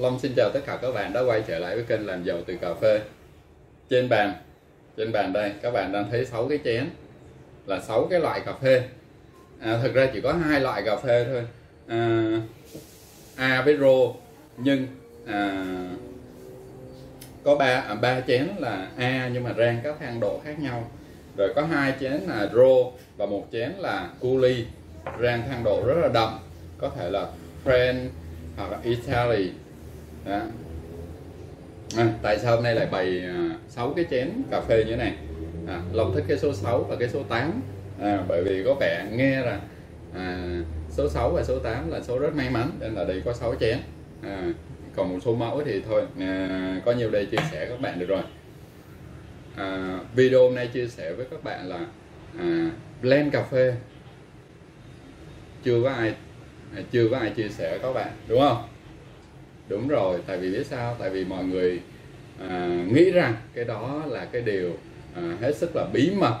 Long xin chào tất cả các bạn đã quay trở lại với kênh làm giàu từ cà phê. Trên bàn, trên bàn đây các bạn đang thấy 6 cái chén là 6 cái loại cà phê. À, thực ra chỉ có hai loại cà phê thôi. À, A với rô nhưng à, có ba à, ba chén là A nhưng mà rang các thang độ khác nhau. Rồi có hai chén là rô và một chén là culi rang thang độ rất là đậm có thể là French hoặc là Italy đó. À, tại sao hôm nay lại bày à, sáu cái chén cà phê như thế này? À, Long thích cái số 6 và cái số 8 à, bởi vì có vẻ nghe là à, số 6 và số 8 là số rất may mắn nên là đây có 6 chén. À, còn một số mẫu thì thôi à, có nhiều đây chia sẻ các bạn được rồi. À, video hôm nay chia sẻ với các bạn là à, blend cà phê. Chưa có ai à, chưa có ai chia sẻ với các bạn đúng không? Đúng rồi tại vì biết sao? Tại vì mọi người à, nghĩ rằng cái đó là cái điều à, hết sức là bí mật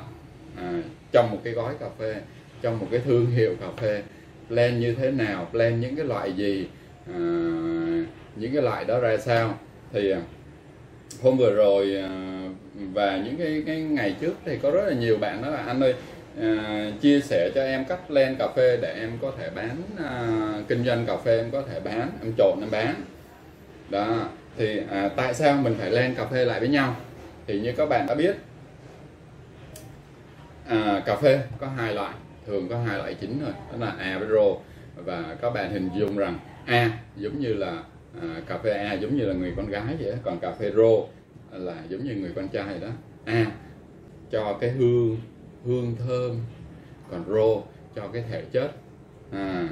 à, trong một cái gói cà phê trong một cái thương hiệu cà phê. Blend như thế nào? Blend những cái loại gì? À, những cái loại đó ra sao? Thì à, hôm vừa rồi à, và những cái cái ngày trước thì có rất là nhiều bạn nói là anh ơi à, chia sẻ cho em cách blend cà phê để em có thể bán à, kinh doanh cà phê em có thể bán em trộn em bán đó thì à, tại sao mình phải len cà phê lại với nhau thì như các bạn đã biết à, cà phê có hai loại thường có hai loại chính thôi đó là A với rô và các bạn hình dung rằng A giống như là à, cà phê A giống như là người con gái vậy đó. còn cà phê rô là giống như người con trai vậy đó A cho cái hương hương thơm còn rô cho cái thể chất à,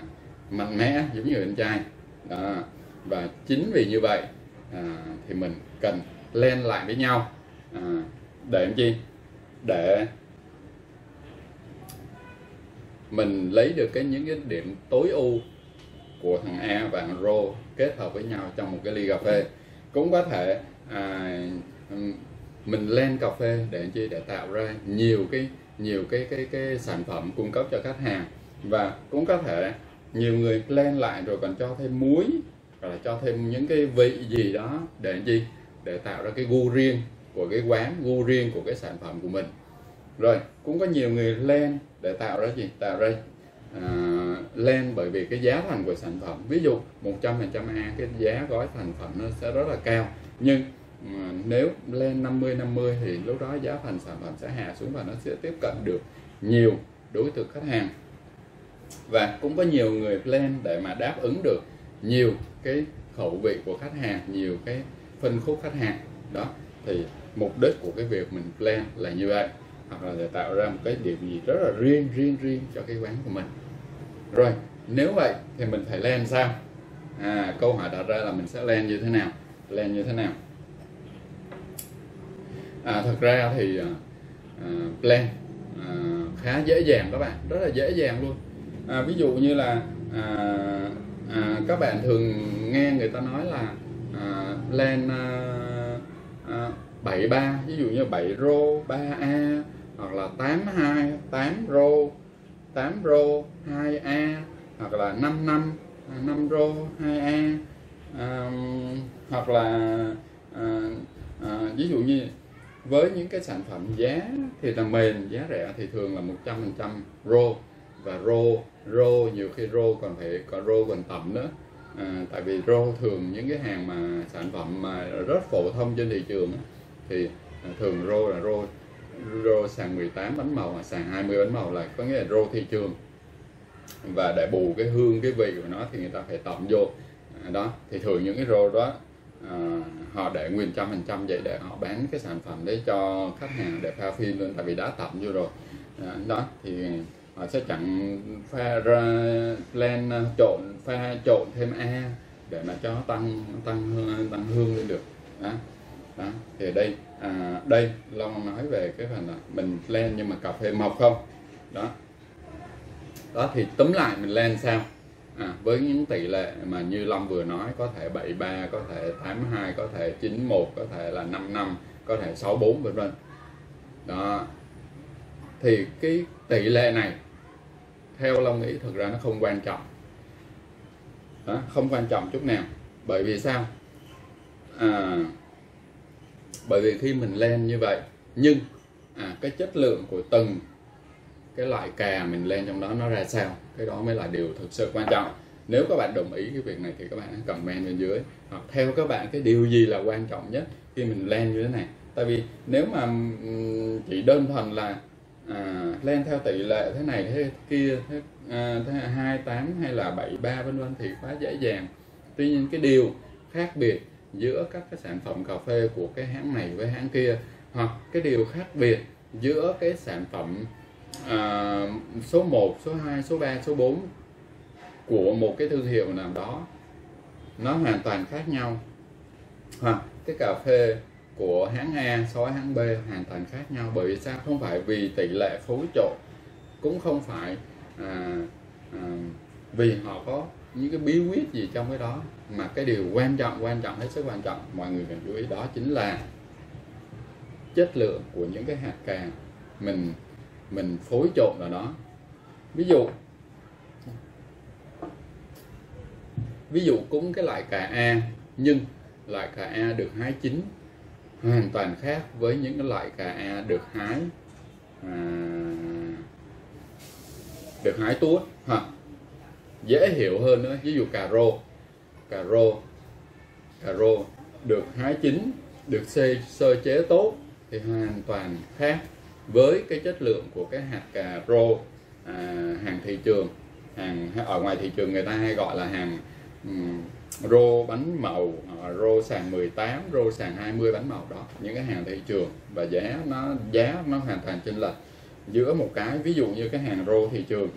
mạnh mẽ giống như anh trai đó và chính vì như vậy à, thì mình cần len lại với nhau. À, để làm chi? Để mình lấy được cái những cái điểm tối ưu của thằng A và thằng rô kết hợp với nhau trong một cái ly cà phê. Cũng có thể à, mình len cà phê để chi? Để tạo ra nhiều cái nhiều cái cái cái sản phẩm cung cấp cho khách hàng. Và cũng có thể nhiều người lên lại rồi còn cho thêm muối hoặc là cho thêm những cái vị gì đó để gì? Để tạo ra cái gu riêng của cái quán gu riêng của cái sản phẩm của mình. Rồi cũng có nhiều người lên để tạo ra gì? Tạo ra uh, lên bởi vì cái giá thành của sản phẩm. Ví dụ 100% A cái giá gói thành phẩm nó sẽ rất là cao. Nhưng à, nếu lên 50 50 thì lúc đó giá thành sản phẩm sẽ hạ xuống và nó sẽ tiếp cận được nhiều đối tượng khách hàng. Và cũng có nhiều người plan để mà đáp ứng được nhiều cái khẩu vị của khách hàng nhiều cái phân khúc khách hàng. Đó thì mục đích của cái việc mình plan là như vậy hoặc là để tạo ra một cái điểm gì rất là riêng riêng riêng cho cái quán của mình. Rồi nếu vậy thì mình phải lên sao? À, câu hỏi đặt ra là mình sẽ lên như thế nào? Lên như thế nào? À, thật ra thì à, à, plan à, khá dễ dàng các bạn rất là dễ dàng luôn. À, ví dụ như là à, à, các bạn thường nghe người ta nói là à, lên à, à, 73 ví dụ như 7 rô 3A hoặc là 82 8 rô 8 rô 2A hoặc là 55 5 à, rô 2A à, hoặc là à, à, ví dụ như với những cái sản phẩm giá thì là mềm giá rẻ thì thường là 100% rô và rô rô nhiều khi rô còn phải có rô còn tẩm nữa. À, tại vì rô thường những cái hàng mà sản phẩm mà rất phổ thông trên thị trường thì à, thường rô là rô rô sàn 18 bánh màu hoặc sàn 20 bánh màu là có nghĩa là rô thị trường. Và để bù cái hương cái vị của nó thì người ta phải tẩm vô. À, đó thì thường những cái rô đó à, họ để nguyên trăm phần trăm vậy để họ bán cái sản phẩm đấy cho khách hàng để pha phim luôn tại vì đã tẩm vô rồi. À, đó thì họ sẽ chặn pha ra lên ờ, trộn pha trộn thêm a để mà cho tăng tăng tăng hương lên được. Đó đó. Thì đây à, đây long nói về cái phần là mình lên nhưng mà cà phê mọc không? Đó. Đó thì túm lại mình lên sao? À, với những tỷ lệ mà như Long vừa nói có thể 73 có thể 82 có thể 91 có thể là 55 có thể 64 vân vân. Đó. Thì cái tỷ lệ này theo Long nghĩ thực ra nó không quan trọng. Đó, không quan trọng chút nào. Bởi vì sao? À, bởi vì khi mình lên như vậy nhưng à, cái chất lượng của từng cái loại cà mình lên trong đó nó ra sao cái đó mới là điều thực sự quan trọng. Nếu các bạn đồng ý cái việc này thì các bạn hãy comment bên dưới hoặc theo các bạn cái điều gì là quan trọng nhất khi mình lên như thế này. Tại vì nếu mà chỉ đơn thuần là à, lên theo tỷ lệ thế này thế kia thế, à, thế hai tám hay là bảy ba vân vân thì quá dễ dàng. Tuy nhiên cái điều khác biệt giữa các cái sản phẩm cà phê của cái hãng này với hãng kia hoặc cái điều khác biệt giữa cái sản phẩm à, số 1, số 2, số 3, số 4 của một cái thương hiệu nào đó nó hoàn toàn khác nhau. Hoặc cái cà phê của hãng A so với hãng B hoàn toàn khác nhau. Bởi vì sao? Không phải vì tỷ lệ phối trộn cũng không phải à, à, vì họ có những cái bí quyết gì trong cái đó. Mà cái điều quan trọng quan trọng hết sức quan trọng mọi người cần chú ý đó chính là chất lượng của những cái hạt cà mình mình phối trộn vào đó. Ví dụ ví dụ cúng cái loại cà A nhưng loại cà A được hái chín hoàn toàn khác với những cái loại cà A được hái à, được hái tuốt ha. Dễ hiểu hơn nữa ví dụ cà rô cà rô cà rô được hái chín được sơ, sơ chế tốt thì hoàn toàn khác với cái chất lượng của cái hạt cà rô à, hàng thị trường hàng ở ngoài thị trường người ta hay gọi là hàng um, rô bánh màu à, rô sàn 18 rô sàn 20 bánh màu đó những cái hàng thị trường. Và giá nó giá nó hoàn toàn chênh lệch giữa một cái ví dụ như cái hàng rô thị trường.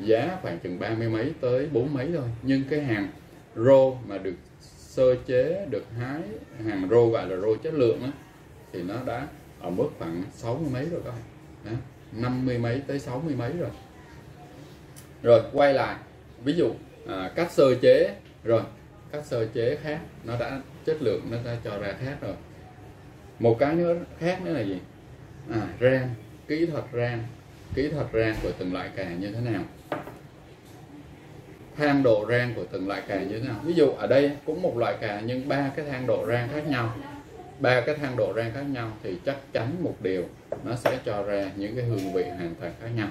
Giá khoảng chừng ba mươi mấy tới bốn mấy thôi. Nhưng cái hàng rô mà được sơ chế được hái hàng rô gọi là rô chất lượng đó, thì nó đã ở mức khoảng sáu mươi mấy rồi các bạn. Năm mươi mấy tới sáu mươi mấy rồi. Rồi quay lại. Ví dụ à, cách sơ chế rồi các sơ chế khác nó đã chất lượng nó đã cho ra khác rồi. Một cái nữa khác nữa là gì? À, rang kỹ thuật rang kỹ thuật rang của từng loại cà như thế nào? Thang độ rang của từng loại cà như thế nào? Ví dụ ở đây cũng một loại cà nhưng ba cái thang độ rang khác nhau. Ba cái thang độ rang khác nhau thì chắc chắn một điều nó sẽ cho ra những cái hương vị hoàn toàn khác nhau.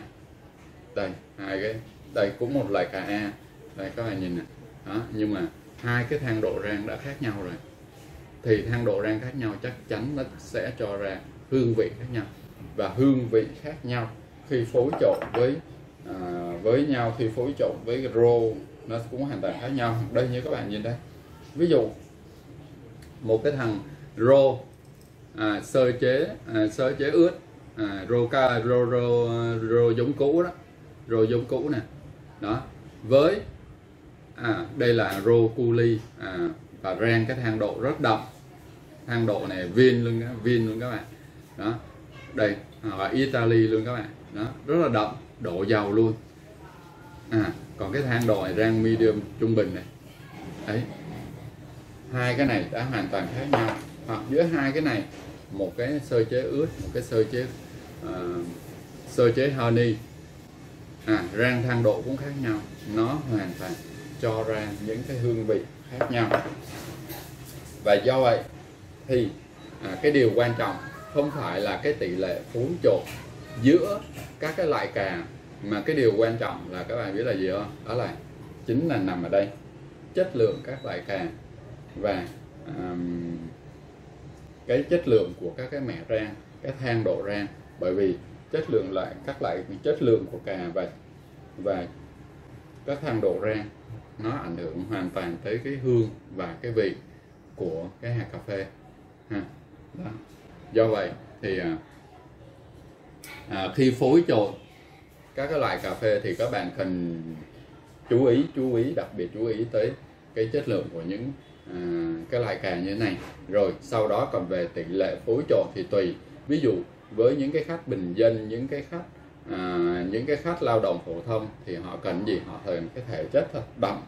Đây hai cái đây cũng một loại cà A. Đây các bạn nhìn này đó nhưng mà hai cái thang độ rang đã khác nhau rồi. Thì thang độ rang khác nhau chắc chắn nó sẽ cho ra hương vị khác nhau. Và hương vị khác nhau khi phối trộn với à, với nhau khi phối trộn với rô nó cũng hoàn toàn khác nhau. Đây như các bạn nhìn đây. Ví dụ một cái thằng rô à, sơ chế à, sơ chế ướt à, rô ca rô rô rô giống cũ đó rô giống cũ nè. Đó với à, đây là rô cu ly à, và rang cái thang độ rất đậm. Thang độ này viên luôn viên luôn các bạn. Đó. Đây à, và là Italy luôn các bạn. Đó rất là đậm độ dầu luôn. À còn cái thang độ này rang medium trung bình này. Đấy. Hai cái này đã hoàn toàn khác nhau. Hoặc giữa hai cái này một cái sơ chế ướt một cái sơ chế uh, sơ chế honey. À, rang thang độ cũng khác nhau. Nó hoàn toàn cho ra những cái hương vị khác nhau. Và do vậy thì à, cái điều quan trọng không phải là cái tỷ lệ phối trộn giữa các cái loại cà mà cái điều quan trọng là các bạn biết là gì không? Đó là chính là nằm ở đây chất lượng các loại cà và um, cái chất lượng của các cái mẻ rang cái thang độ rang. Bởi vì chất lượng lại các loại chất lượng của cà và và các thang độ rang nó ảnh hưởng hoàn toàn tới cái hương và cái vị của cái hạt cà phê ha. Đó. do vậy thì à, à, khi phối trộn các cái loại cà phê thì các bạn cần chú ý chú ý đặc biệt chú ý tới cái chất lượng của những à, cái loại cà như thế này. Rồi sau đó còn về tỷ lệ phối trộn thì tùy. Ví dụ với những cái khách bình dân những cái khách à, những cái khách lao động phổ thông thì họ cần gì? Họ cần cái thể chất thật đậm.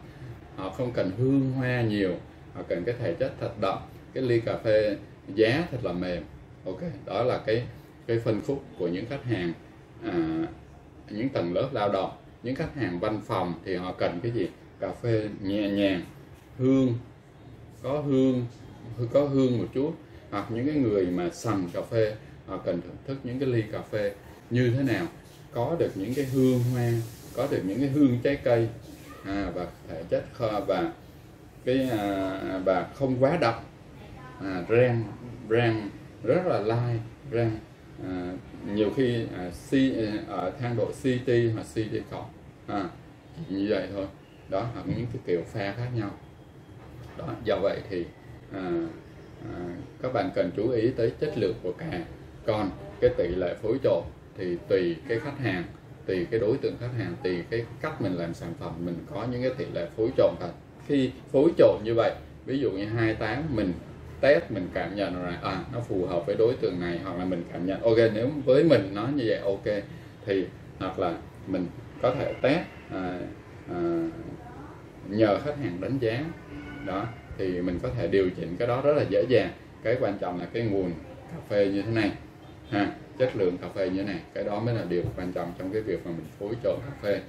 Họ không cần hương hoa nhiều họ cần cái thể chất thật đậm. Cái ly cà phê giá thật là mềm. Ok đó là cái cái phân khúc của những khách hàng à, những tầng lớp lao động. Những khách hàng văn phòng thì họ cần cái gì? Cà phê nhẹ nhàng hương có hương có hương một chút. Hoặc những cái người mà sầm cà phê họ cần thưởng thức những cái ly cà phê như thế nào? Có được những cái hương hoa có được những cái hương trái cây. À, và thể chất kho và cái à, à, và không quá độc. À, rang rang rất là lai rang à, nhiều khi à, C, à, ở thang độ CT hoặc CT cộng à, như vậy thôi. Đó hoặc những cái kiểu pha khác nhau. Đó do vậy thì à, à, các bạn cần chú ý tới chất lượng của cà. Còn cái tỷ lệ phối trộn thì tùy cái khách hàng tùy cái đối tượng khách hàng tùy cái cách mình làm sản phẩm mình có những cái tỷ lệ phối trộn thật. Khi phối trộn như vậy ví dụ như 28 mình test mình cảm nhận là à nó phù hợp với đối tượng này hoặc là mình cảm nhận ok nếu với mình nó như vậy ok thì hoặc là mình có thể test à, à, nhờ khách hàng đánh giá. Đó thì mình có thể điều chỉnh cái đó rất là dễ dàng. Cái quan trọng là cái nguồn cà phê như thế này ha chất lượng cà phê như thế này. Cái đó mới là điều quan trọng trong cái việc mà mình phối trộn cà phê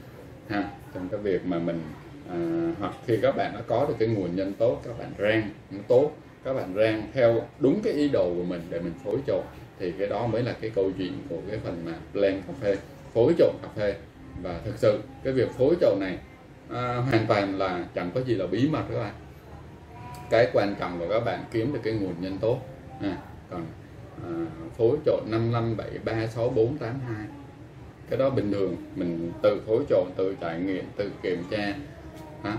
ha. Trong cái việc mà mình à, hoặc khi các bạn đã có được cái nguồn nhân tốt các bạn rang nó tốt các bạn rang theo đúng cái ý đồ của mình để mình phối trộn thì cái đó mới là cái câu chuyện của cái phần mà blend cà phê phối trộn cà phê. Và thực sự cái việc phối trộn này à, hoàn toàn là chẳng có gì là bí mật các bạn. Cái quan trọng là các bạn kiếm được cái nguồn nhân tốt à, còn à, phối trộn 55 73 64 82 cái đó bình thường mình tự phối trộn tự trải nghiệm tự kiểm tra. Ha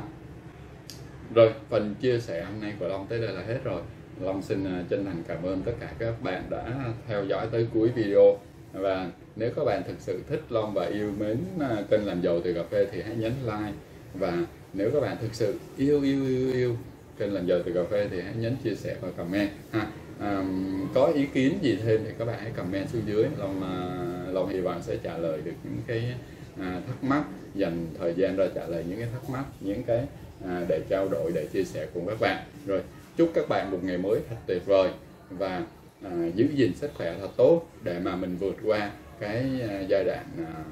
rồi phần chia sẻ hôm nay của Long tới đây là hết rồi. Long xin à, chân thành cảm ơn tất cả các bạn đã theo dõi tới cuối video. Và nếu các bạn thực sự thích Long và yêu mến à, kênh làm giàu từ cà phê thì hãy nhấn like. Và nếu các bạn thực sự yêu yêu yêu yêu kênh làm giàu từ cà phê thì hãy nhấn chia sẻ và comment. Ha um, có ý kiến gì thêm thì các bạn hãy comment xuống dưới. Lòng uh, à, Long hy vọng sẽ trả lời được những cái à, thắc mắc dành thời gian ra trả lời những cái thắc mắc những cái à, để trao đổi để chia sẻ cùng các bạn. Rồi chúc các bạn một ngày mới thật tuyệt vời và à, giữ gìn sức khỏe thật tốt để mà mình vượt qua cái à, giai đoạn à,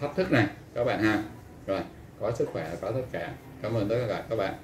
thách thức này. Các bạn ha. Rồi có sức khỏe có tất cả. Cảm ơn tất cả các bạn.